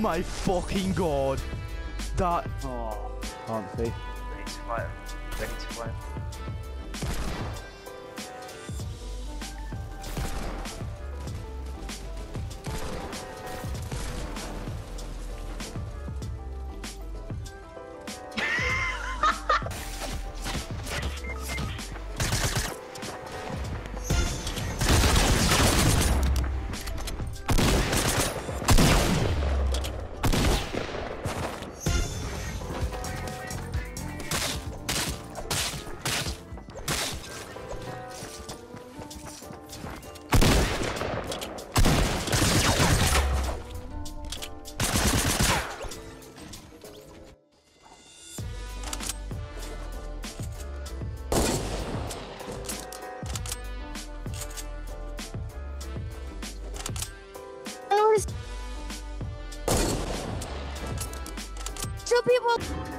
my fucking god! That. Oh, can't see. Ready to Ready to Nope.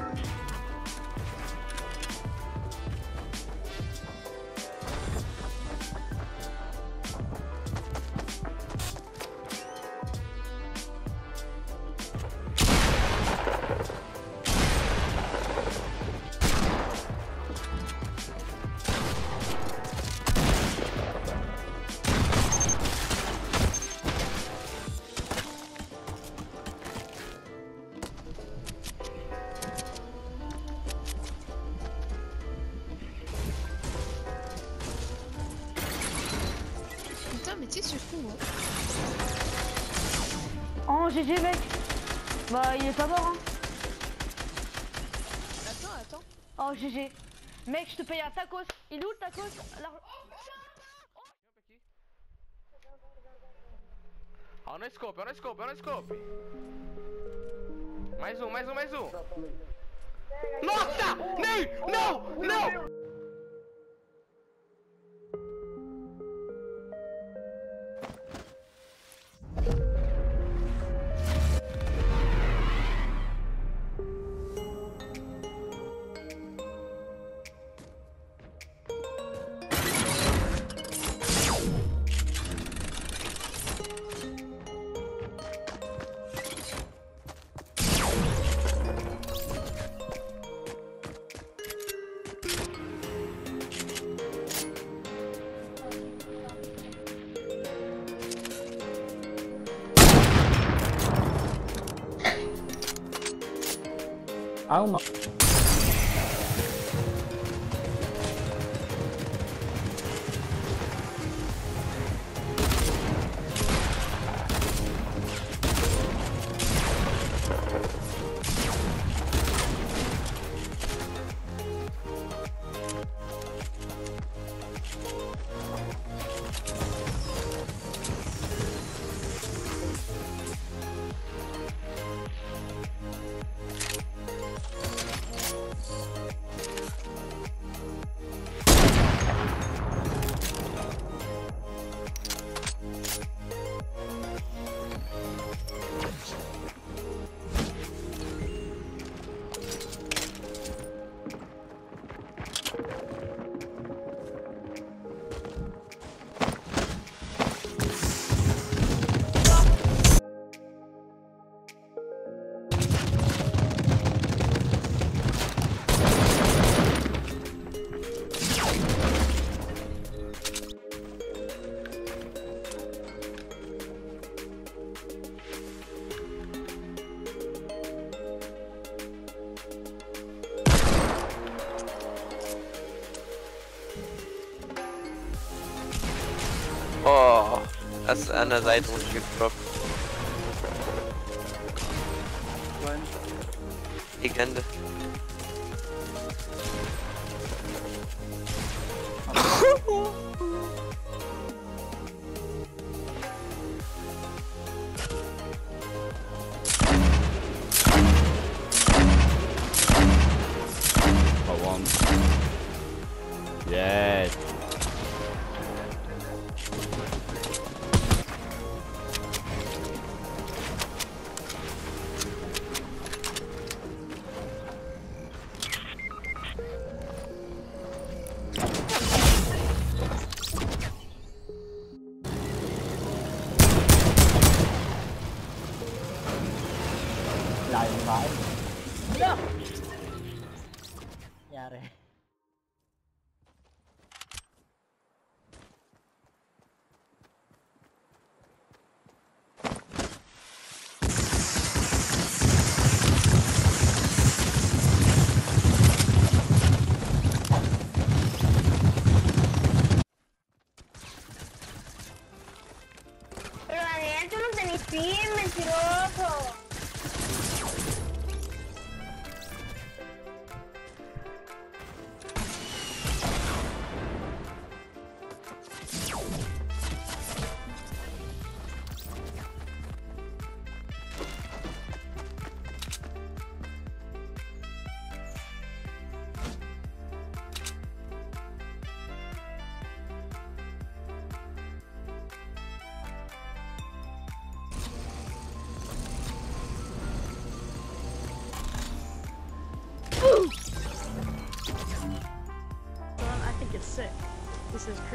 Hein. Oh GG mec Bah il est pas mort hein Attends, attends. Oh GG Mec je te paye un tacos Il est où le tacos oh, on escope, scope, escope, scope, no scope Mais um, mais um, mais um Nossa! non, NON NON know. Hast an der Seite und runtergedroppt. Legende. Yes. Sí, mentiroso.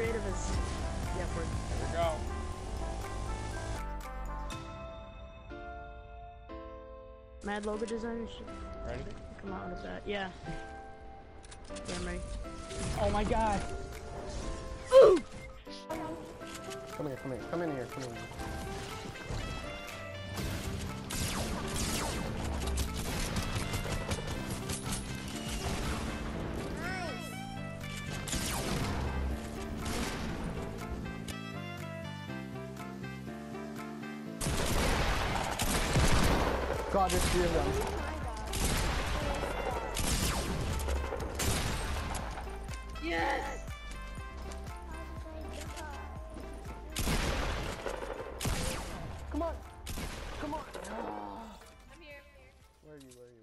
creative as the F word. Here we go. Mad logo design Ready? Come out with that. Yeah. Yeah, i Oh my god. Ooh! Come here, come here, come in here, come in here. God, there's three of them. Yes! Come on! Come on! I'm, here, I'm here. Where are you? Where are you?